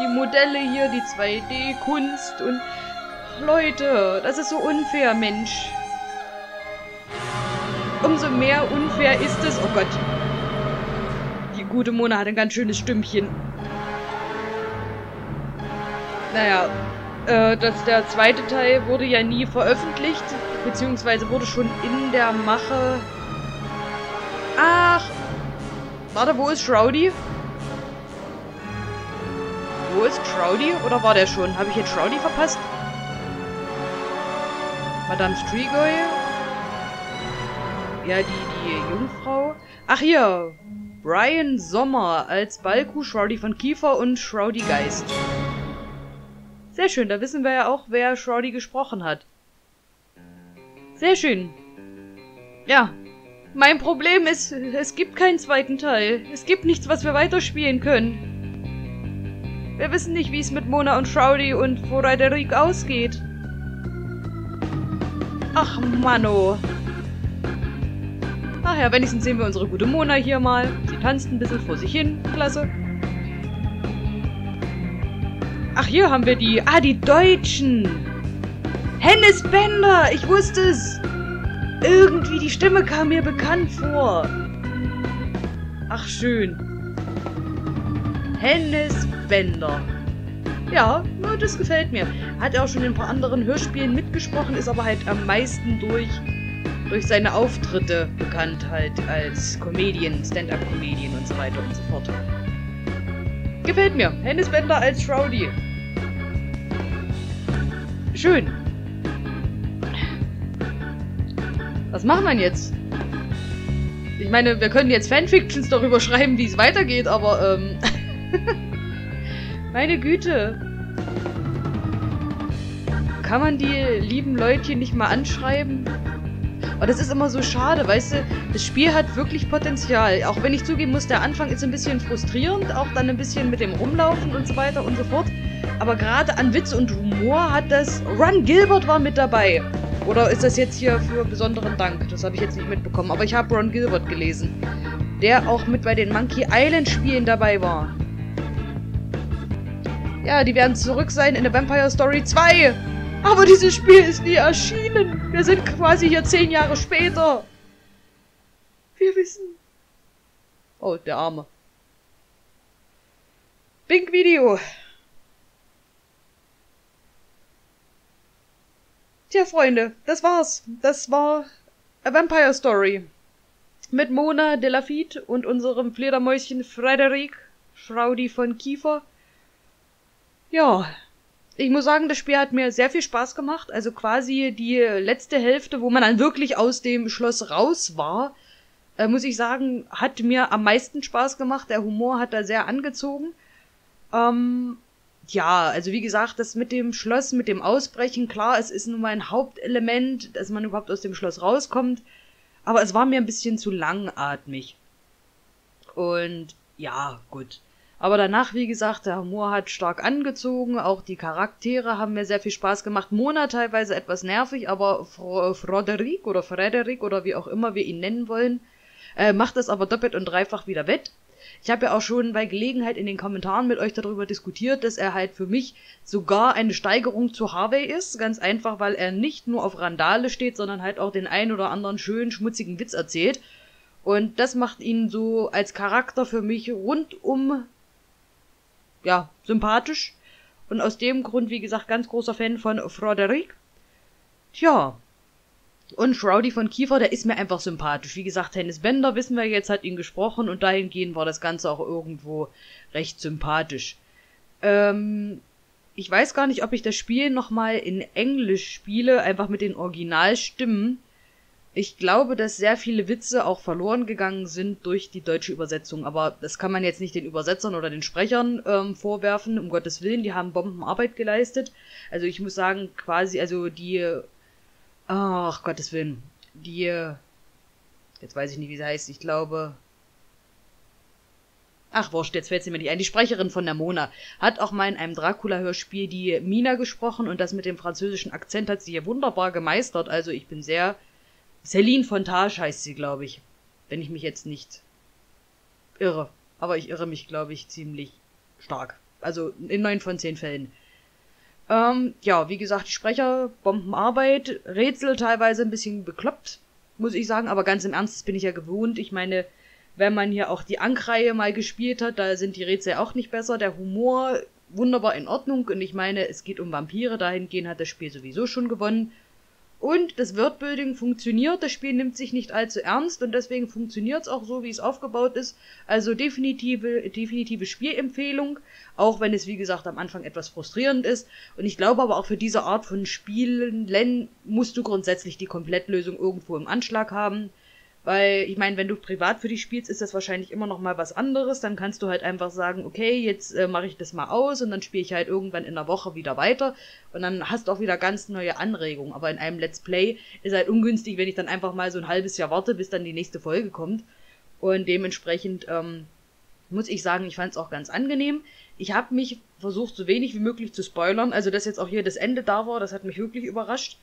Speaker 1: Die Modelle hier, die 2D-Kunst und... Leute, das ist so unfair, Mensch. Umso mehr unfair ist es... Oh Gott. Die gute Mona hat ein ganz schönes Stimmchen. Naja, äh, das, der zweite Teil wurde ja nie veröffentlicht, beziehungsweise wurde schon in der Mache... Ach, warte, wo ist Shroudy? Wo ist Shroudy? Oder war der schon? Habe ich jetzt Shroudy verpasst? Madame Strigoi? Ja, die, die Jungfrau. Ach hier, Brian Sommer als Balku, Shroudy von Kiefer und Shroudy Geist. Sehr schön, da wissen wir ja auch, wer Shroudy gesprochen hat. Sehr schön. Ja, mein Problem ist, es gibt keinen zweiten Teil. Es gibt nichts, was wir weiterspielen können. Wir wissen nicht, wie es mit Mona und Shroudy und Frederic ausgeht. Ach, Manno. Ach ja, wenigstens sehen wir unsere gute Mona hier mal. Sie tanzt ein bisschen vor sich hin. Klasse. Ach, hier haben wir die... Ah, die Deutschen. Hennes Bender. Ich wusste es. Irgendwie, die Stimme kam mir bekannt vor. Ach, schön. Hennes Bender. Ja, das gefällt mir. Hat auch schon in ein paar anderen Hörspielen mitgesprochen, ist aber halt am meisten durch, durch seine Auftritte bekannt, halt als Comedian, Stand-Up-Comedian und so weiter und so fort. Gefällt mir. Hennis Bender als Shroudy. Schön. Was machen wir jetzt? Ich meine, wir können jetzt Fanfictions darüber schreiben, wie es weitergeht, aber, ähm... Meine Güte. Kann man die lieben Leute nicht mal anschreiben? Aber das ist immer so schade, weißt du? Das Spiel hat wirklich Potenzial. Auch wenn ich zugeben muss, der Anfang ist ein bisschen frustrierend, auch dann ein bisschen mit dem Rumlaufen und so weiter und so fort. Aber gerade an Witz und Humor hat das... Ron Gilbert war mit dabei. Oder ist das jetzt hier für besonderen Dank? Das habe ich jetzt nicht mitbekommen. Aber ich habe Ron Gilbert gelesen. Der auch mit bei den Monkey Island Spielen dabei war. Ja, die werden zurück sein in der Vampire Story 2. Aber dieses Spiel ist nie erschienen. Wir sind quasi hier zehn Jahre später. Wir wissen. Oh, der Arme. Big Video. Tja, Freunde, das war's. Das war A Vampire Story. Mit Mona de Lafitte und unserem Fledermäuschen Frederik, Fraudi von Kiefer. Ja, ich muss sagen, das Spiel hat mir sehr viel Spaß gemacht. Also quasi die letzte Hälfte, wo man dann wirklich aus dem Schloss raus war, äh, muss ich sagen, hat mir am meisten Spaß gemacht. Der Humor hat da sehr angezogen. Ähm, ja, also wie gesagt, das mit dem Schloss, mit dem Ausbrechen, klar, es ist nun mal ein Hauptelement, dass man überhaupt aus dem Schloss rauskommt. Aber es war mir ein bisschen zu langatmig. Und ja, gut. Aber danach, wie gesagt, der Humor hat stark angezogen, auch die Charaktere haben mir sehr viel Spaß gemacht. Mona teilweise etwas nervig, aber Froderick oder Frederik oder wie auch immer wir ihn nennen wollen, äh, macht das aber doppelt und dreifach wieder wett. Ich habe ja auch schon bei Gelegenheit in den Kommentaren mit euch darüber diskutiert, dass er halt für mich sogar eine Steigerung zu Harvey ist. Ganz einfach, weil er nicht nur auf Randale steht, sondern halt auch den ein oder anderen schönen, schmutzigen Witz erzählt. Und das macht ihn so als Charakter für mich rundum ja, sympathisch. Und aus dem Grund, wie gesagt, ganz großer Fan von Frederic. Tja. Und Shroudy von Kiefer, der ist mir einfach sympathisch. Wie gesagt, Hennis Bender, wissen wir jetzt, hat ihn gesprochen und dahingehend war das Ganze auch irgendwo recht sympathisch. Ähm, ich weiß gar nicht, ob ich das Spiel nochmal in Englisch spiele, einfach mit den Originalstimmen. Ich glaube, dass sehr viele Witze auch verloren gegangen sind durch die deutsche Übersetzung, aber das kann man jetzt nicht den Übersetzern oder den Sprechern ähm, vorwerfen, um Gottes Willen, die haben Bombenarbeit geleistet. Also ich muss sagen, quasi, also die, ach Gottes Willen, die, jetzt weiß ich nicht, wie sie heißt, ich glaube, ach wurscht, jetzt fällt sie mir nicht ein, die Sprecherin von der Mona hat auch mal in einem Dracula-Hörspiel die Mina gesprochen und das mit dem französischen Akzent hat sie hier wunderbar gemeistert, also ich bin sehr Celine Fontage heißt sie, glaube ich. Wenn ich mich jetzt nicht irre. Aber ich irre mich, glaube ich, ziemlich stark. Also in neun von zehn Fällen. Ähm, ja, wie gesagt, Sprecher, Bombenarbeit, Rätsel teilweise ein bisschen bekloppt, muss ich sagen, aber ganz im Ernst, das bin ich ja gewohnt. Ich meine, wenn man hier auch die Ankreihe mal gespielt hat, da sind die Rätsel auch nicht besser. Der Humor wunderbar in Ordnung und ich meine, es geht um Vampire, dahingehend hat das Spiel sowieso schon gewonnen. Und das Wordbuilding funktioniert, das Spiel nimmt sich nicht allzu ernst und deswegen funktioniert es auch so, wie es aufgebaut ist. Also definitive, definitive Spielempfehlung, auch wenn es wie gesagt am Anfang etwas frustrierend ist. Und ich glaube aber auch für diese Art von Spielen musst du grundsätzlich die Komplettlösung irgendwo im Anschlag haben. Weil, ich meine, wenn du privat für dich spielst, ist das wahrscheinlich immer noch mal was anderes. Dann kannst du halt einfach sagen, okay, jetzt äh, mache ich das mal aus und dann spiele ich halt irgendwann in der Woche wieder weiter. Und dann hast du auch wieder ganz neue Anregungen. Aber in einem Let's Play ist halt ungünstig, wenn ich dann einfach mal so ein halbes Jahr warte, bis dann die nächste Folge kommt. Und dementsprechend ähm, muss ich sagen, ich fand es auch ganz angenehm. Ich habe mich versucht, so wenig wie möglich zu spoilern. Also, dass jetzt auch hier das Ende da war, das hat mich wirklich überrascht.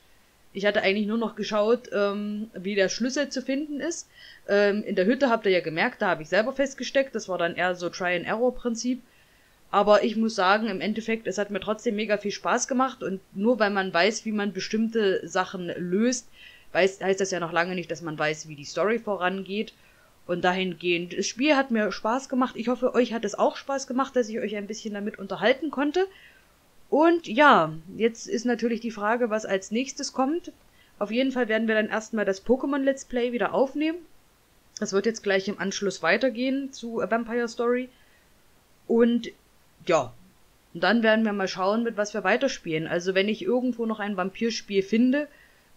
Speaker 1: Ich hatte eigentlich nur noch geschaut, ähm, wie der Schlüssel zu finden ist. Ähm, in der Hütte habt ihr ja gemerkt, da habe ich selber festgesteckt. Das war dann eher so Try-and-Error-Prinzip. Aber ich muss sagen, im Endeffekt, es hat mir trotzdem mega viel Spaß gemacht. Und nur weil man weiß, wie man bestimmte Sachen löst, weiß, heißt das ja noch lange nicht, dass man weiß, wie die Story vorangeht. Und dahingehend, das Spiel hat mir Spaß gemacht. Ich hoffe, euch hat es auch Spaß gemacht, dass ich euch ein bisschen damit unterhalten konnte. Und ja, jetzt ist natürlich die Frage, was als nächstes kommt. Auf jeden Fall werden wir dann erstmal das Pokémon Let's Play wieder aufnehmen. Das wird jetzt gleich im Anschluss weitergehen zu A Vampire Story. Und ja, und dann werden wir mal schauen, mit was wir weiterspielen. Also wenn ich irgendwo noch ein Vampirspiel finde,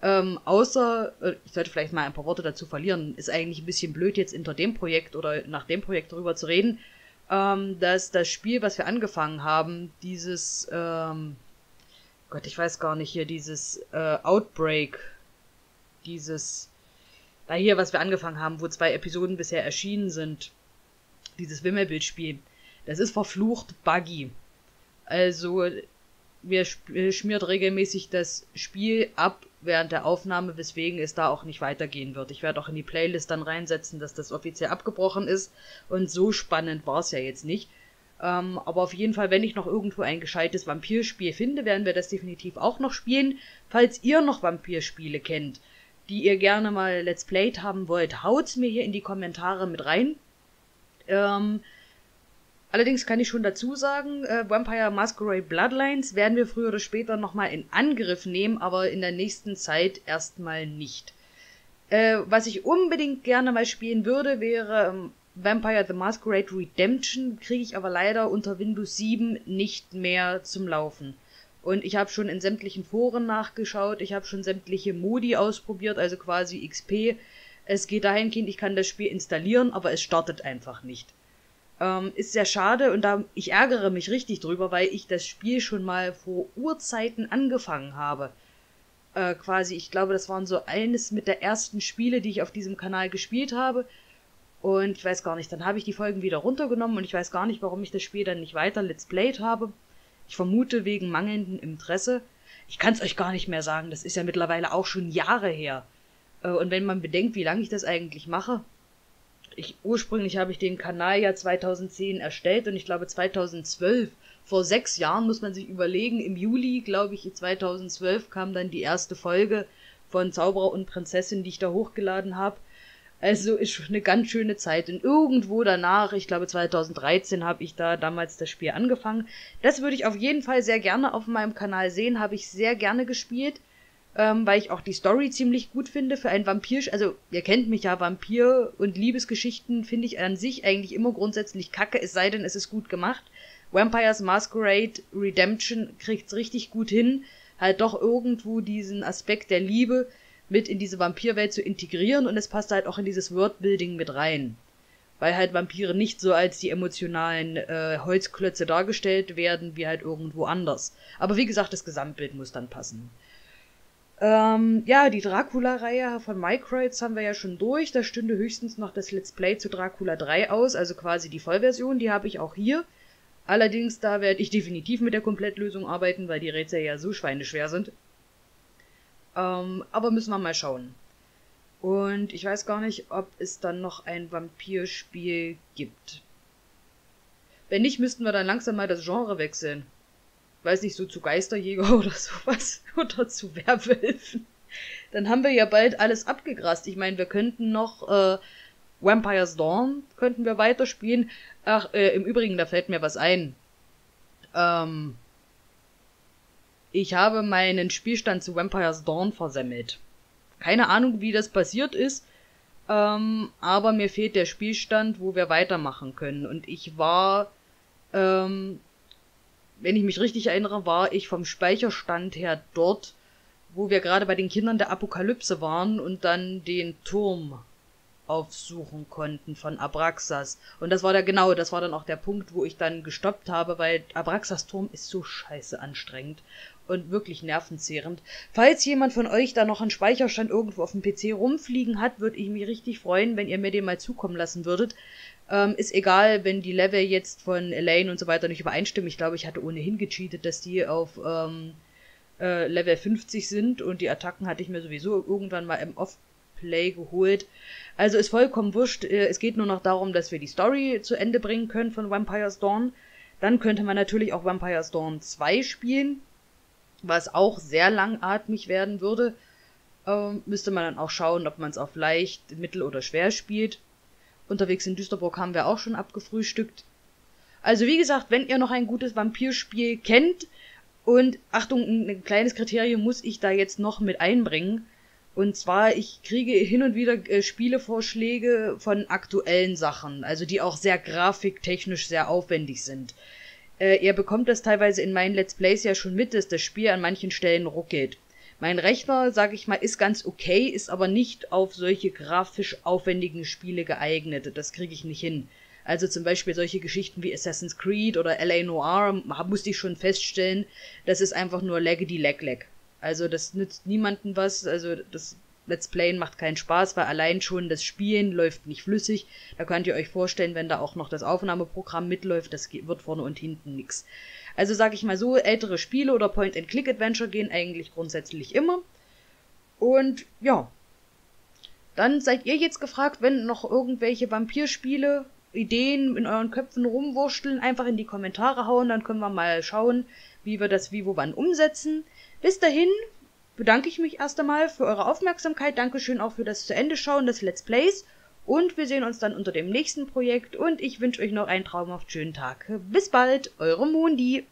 Speaker 1: ähm, außer, äh, ich sollte vielleicht mal ein paar Worte dazu verlieren, ist eigentlich ein bisschen blöd jetzt hinter dem Projekt oder nach dem Projekt darüber zu reden, ähm, dass das Spiel, was wir angefangen haben, dieses, ähm, Gott, ich weiß gar nicht hier, dieses äh, Outbreak, dieses, da hier, was wir angefangen haben, wo zwei Episoden bisher erschienen sind, dieses Wimmelbildspiel, das ist verflucht buggy. Also, mir schmiert regelmäßig das Spiel ab während der Aufnahme, weswegen es da auch nicht weitergehen wird. Ich werde auch in die Playlist dann reinsetzen, dass das offiziell abgebrochen ist. Und so spannend war es ja jetzt nicht. Ähm, aber auf jeden Fall, wenn ich noch irgendwo ein gescheites Vampirspiel finde, werden wir das definitiv auch noch spielen. Falls ihr noch Vampirspiele kennt, die ihr gerne mal Let's Played haben wollt, haut's mir hier in die Kommentare mit rein. Ähm, allerdings kann ich schon dazu sagen, äh, Vampire Masquerade Bloodlines werden wir früher oder später nochmal in Angriff nehmen, aber in der nächsten Zeit erstmal nicht. Äh, was ich unbedingt gerne mal spielen würde, wäre ähm, Vampire the Masquerade Redemption, kriege ich aber leider unter Windows 7 nicht mehr zum Laufen. Und ich habe schon in sämtlichen Foren nachgeschaut, ich habe schon sämtliche Modi ausprobiert, also quasi XP. Es geht dahingehend, ich kann das Spiel installieren, aber es startet einfach nicht. Ähm, ist sehr schade und da ich ärgere mich richtig drüber, weil ich das Spiel schon mal vor Urzeiten angefangen habe. Äh, quasi, ich glaube, das waren so eines mit der ersten Spiele, die ich auf diesem Kanal gespielt habe. Und ich weiß gar nicht, dann habe ich die Folgen wieder runtergenommen und ich weiß gar nicht, warum ich das Spiel dann nicht weiter Let's Played habe. Ich vermute wegen mangelndem Interesse. Ich kann es euch gar nicht mehr sagen, das ist ja mittlerweile auch schon Jahre her. Äh, und wenn man bedenkt, wie lange ich das eigentlich mache, ich ursprünglich habe ich den Kanal ja 2010 erstellt und ich glaube 2012, vor sechs Jahren muss man sich überlegen, im Juli, glaube ich, 2012 kam dann die erste Folge von Zauberer und Prinzessin, die ich da hochgeladen habe. Also ist schon eine ganz schöne Zeit. Und irgendwo danach, ich glaube 2013, habe ich da damals das Spiel angefangen. Das würde ich auf jeden Fall sehr gerne auf meinem Kanal sehen. Habe ich sehr gerne gespielt, ähm, weil ich auch die Story ziemlich gut finde für ein Vampir. Also ihr kennt mich ja, Vampir und Liebesgeschichten finde ich an sich eigentlich immer grundsätzlich kacke, es sei denn, es ist gut gemacht. Vampires Masquerade Redemption kriegt's richtig gut hin, halt doch irgendwo diesen Aspekt der Liebe mit in diese Vampirwelt zu integrieren und es passt halt auch in dieses Worldbuilding mit rein. Weil halt Vampire nicht so als die emotionalen äh, Holzklötze dargestellt werden, wie halt irgendwo anders. Aber wie gesagt, das Gesamtbild muss dann passen. Ähm, ja, die Dracula-Reihe von Microids haben wir ja schon durch. Da stünde höchstens noch das Let's Play zu Dracula 3 aus, also quasi die Vollversion. Die habe ich auch hier. Allerdings, da werde ich definitiv mit der Komplettlösung arbeiten, weil die Rätsel ja so schweineschwer sind. Ähm, aber müssen wir mal schauen. Und ich weiß gar nicht, ob es dann noch ein Vampirspiel gibt. Wenn nicht, müssten wir dann langsam mal das Genre wechseln. Weiß nicht, so zu Geisterjäger oder sowas. Oder zu Werwölfen. Dann haben wir ja bald alles abgegrast. Ich meine, wir könnten noch äh, Vampire's Dawn könnten wir weiterspielen. Ach, äh, im Übrigen, da fällt mir was ein. Ähm, ich habe meinen Spielstand zu Vampire's Dawn versemmelt. Keine Ahnung, wie das passiert ist, ähm, aber mir fehlt der Spielstand, wo wir weitermachen können. Und ich war, ähm, wenn ich mich richtig erinnere, war ich vom Speicherstand her dort, wo wir gerade bei den Kindern der Apokalypse waren und dann den Turm aufsuchen konnten von Abraxas. Und das war da genau, das war dann auch der Punkt, wo ich dann gestoppt habe, weil Abraxas Turm ist so scheiße anstrengend und wirklich nervenzehrend. Falls jemand von euch da noch einen Speicherstand irgendwo auf dem PC rumfliegen hat, würde ich mich richtig freuen, wenn ihr mir den mal zukommen lassen würdet. Ähm, ist egal, wenn die Level jetzt von Elaine und so weiter nicht übereinstimmen. Ich glaube, ich hatte ohnehin gecheatet, dass die auf ähm, äh, Level 50 sind und die Attacken hatte ich mir sowieso irgendwann mal im Off-Play geholt. Also ist vollkommen wurscht. Äh, es geht nur noch darum, dass wir die Story zu Ende bringen können von Vampire's Dawn. Dann könnte man natürlich auch Vampire's Dawn 2 spielen was auch sehr langatmig werden würde. Ähm, müsste man dann auch schauen, ob man es auf leicht, mittel oder schwer spielt. Unterwegs in Düsterburg haben wir auch schon abgefrühstückt. Also wie gesagt, wenn ihr noch ein gutes Vampirspiel kennt und Achtung, ein kleines Kriterium muss ich da jetzt noch mit einbringen. Und zwar, ich kriege hin und wieder äh, Spielevorschläge von aktuellen Sachen, also die auch sehr grafiktechnisch sehr aufwendig sind. Äh, ihr bekommt das teilweise in meinen Let's Plays ja schon mit, dass das Spiel an manchen Stellen ruckelt. Mein Rechner, sag ich mal, ist ganz okay, ist aber nicht auf solche grafisch aufwendigen Spiele geeignet. Das kriege ich nicht hin. Also zum Beispiel solche Geschichten wie Assassin's Creed oder L.A. Noir musste ich schon feststellen, das ist einfach nur Laggedy Lag Lag. Also das nützt niemanden was, also das Let's Playen macht keinen Spaß, weil allein schon das Spielen läuft nicht flüssig. Da könnt ihr euch vorstellen, wenn da auch noch das Aufnahmeprogramm mitläuft, das wird vorne und hinten nix. Also sag ich mal so, ältere Spiele oder Point-and-Click-Adventure gehen eigentlich grundsätzlich immer. Und ja, dann seid ihr jetzt gefragt, wenn noch irgendwelche Vampirspiele, Ideen in euren Köpfen rumwurschteln, einfach in die Kommentare hauen, dann können wir mal schauen, wie wir das wie wo wann umsetzen. Bis dahin bedanke ich mich erst einmal für eure Aufmerksamkeit. Dankeschön auch für das zu Ende schauen des Let's Plays. Und wir sehen uns dann unter dem nächsten Projekt und ich wünsche euch noch einen traumhaft schönen Tag. Bis bald, eure Mundi.